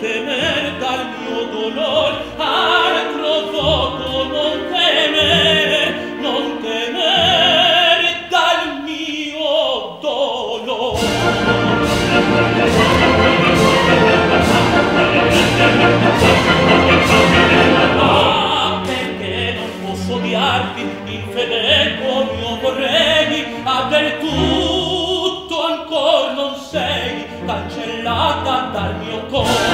temer dal mio dolor altro voto non temer non temer dal mio dolor. Ah perché non posso odiarti infedel come io vorrei a del tutto ancor non sei cancellata dal mio cuore